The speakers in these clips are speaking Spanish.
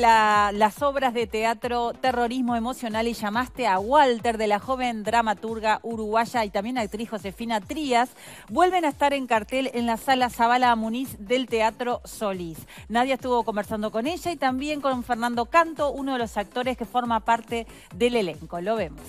las obras de teatro Terrorismo Emocional y llamaste a Walter de la joven dramaturga uruguaya y también actriz Josefina Trías, vuelven a estar en cartel en la sala Zabala Muniz del Teatro Solís. Nadia estuvo conversando con ella y también con Fernando Canto, uno de los actores que forma parte del elenco. Lo vemos.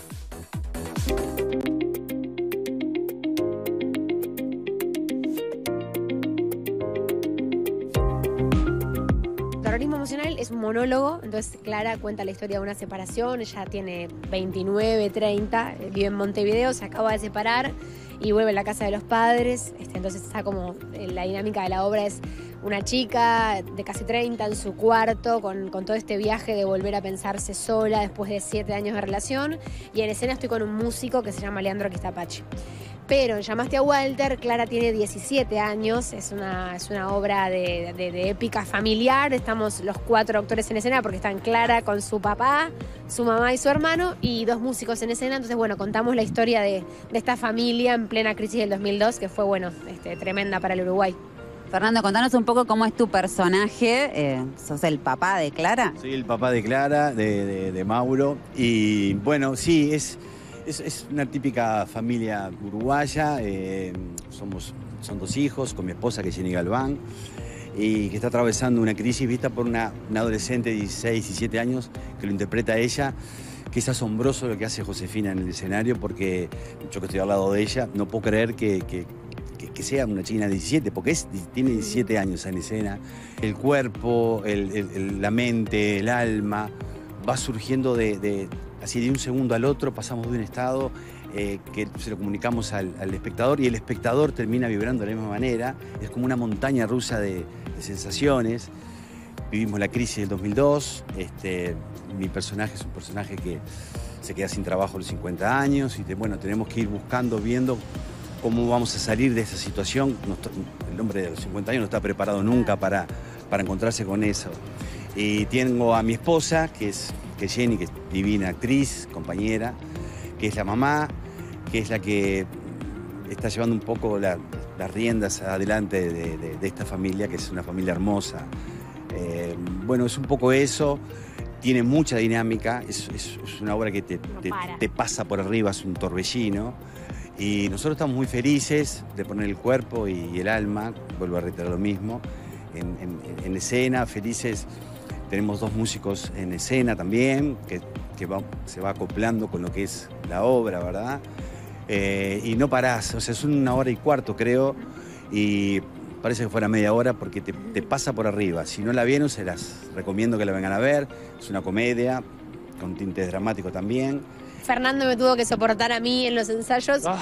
Terrorismo emocional es un monólogo, entonces Clara cuenta la historia de una separación, ella tiene 29, 30, vive en Montevideo, se acaba de separar y vuelve a la casa de los padres, este, entonces está como, eh, la dinámica de la obra es una chica de casi 30 en su cuarto con, con, todo este viaje de volver a pensarse sola después de 7 años de relación y en escena estoy con un músico que se llama Leandro Quistapache. Pero llamaste a Walter, Clara tiene 17 años, es una, es una obra de, épica familiar, estamos los cuatro actores en escena porque están Clara con su papá, su mamá y su hermano y dos músicos en escena, entonces bueno, contamos la historia de, esta familia en plena crisis del 2002 que fue bueno, este, tremenda para el Uruguay. Fernando, contanos un poco cómo es tu personaje. Eh, ¿Sos el papá de Clara? Soy el papá de Clara, de, de Mauro. Y bueno, sí, es, es, una típica familia uruguaya. Eh, somos, son dos hijos con mi esposa, que es Jenny Galván, y que está atravesando una crisis vista por una, adolescente de 16, 17 años que lo interpreta ella que es asombroso lo que hace Josefina en el escenario, porque yo que estoy al lado de ella, no puedo creer que, sea una china de 17, porque es, tiene 17 años en escena. El cuerpo, la mente, el alma, va surgiendo de, así de un segundo al otro, pasamos de un estado eh, que se lo comunicamos al, espectador y el espectador termina vibrando de la misma manera. Es como una montaña rusa de, sensaciones. Vivimos la crisis del 2002. Este, mi personaje es un personaje que se queda sin trabajo a los 50 años y bueno, tenemos que ir buscando, viendo cómo vamos a salir de esa situación. el hombre de los 50 años no está preparado nunca para, para encontrarse con eso. Y tengo a mi esposa, que es, que Jenny, que es divina actriz, compañera, que es la mamá, que es la que está llevando un poco las riendas adelante de, esta familia, que es una familia hermosa. Eh, bueno, es un poco eso, tiene mucha dinámica, es, una obra que te, pasa por arriba, es un torbellino. Y nosotros estamos muy felices de poner el cuerpo y, el alma, vuelvo a reiterar lo mismo, en escena, felices tenemos dos músicos en escena también, que, se va acoplando con lo que es la obra, ¿verdad? Eh, y no parás, o sea, es una hora y cuarto, creo, y parece que fuera media hora porque te, te, pasa por arriba. Si no la vieron, se las recomiendo que la vengan a ver. Es una comedia con tintes dramáticos también. Fernando me tuvo que soportar a mí en los ensayos. Ah.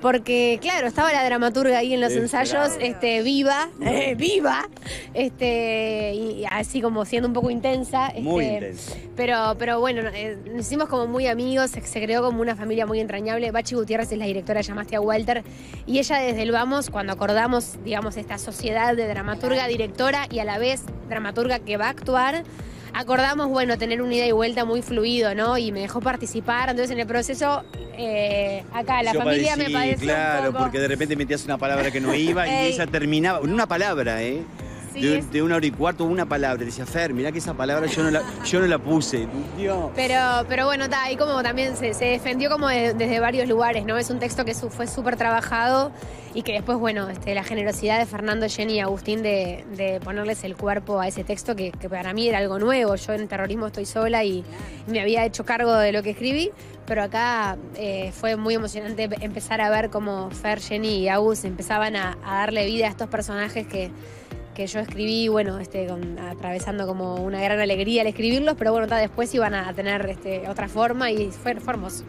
Porque, claro, estaba la dramaturga ahí en los ensayos, este, viva, eh, viva, este, y así como siendo un poco intensa. muy este, intensa. Pero, pero bueno, eh, nos hicimos como muy amigos, se, creó como una familia muy entrañable. Bachi Gutiérrez es la directora, llamaste a Walter, y ella desde el vamos, cuando acordamos, digamos, esta sociedad de dramaturga, directora y a la vez dramaturga que va a actuar, acordamos, bueno, tener un ida y vuelta muy fluido, ¿no? Y me dejó participar. Entonces, en el proceso, eh, acá la familia me padeció. Claro, porque de repente metías una palabra que no iba y esa terminaba. Una palabra, ¿eh? De, una hora y cuarto, una palabra. Decía, Fer, mirá que esa palabra yo no la, yo no la puse. Pero, pero bueno, está ahí como también se, defendió como desde varios lugares, ¿no? Es un texto que fue súper trabajado y que después, bueno, este, la generosidad de Fernando, Jenny y Agustín de, ponerles el cuerpo a ese texto que, para mí era algo nuevo. Yo en terrorismo estoy sola y me había hecho cargo de lo que escribí, pero acá eh, fue muy emocionante empezar a ver cómo Fer, Jenny y Agus empezaban a darle vida a estos personajes que que yo escribí, bueno, este, atravesando como una gran alegría al escribirlos, pero bueno, después iban a tener este, otra forma y fue, fue.